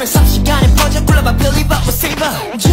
삽시간에 퍼져 굴러봐 Believe I will save her